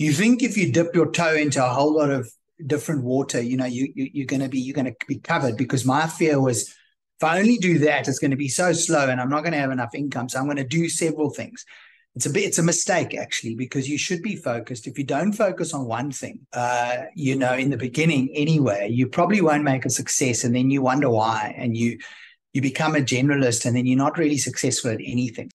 you think if you dip your toe into a whole lot of different water, you know, you you're going to be you're going to be covered. Because my fear was, if I only do that, it's going to be so slow, and I'm not going to have enough income. So I'm going to do several things. It's a bit, it's a mistake actually, because you should be focused. If you don't focus on one thing, uh, you know, in the beginning anyway, you probably won't make a success, and then you wonder why, and you you become a generalist and then you're not really successful at anything.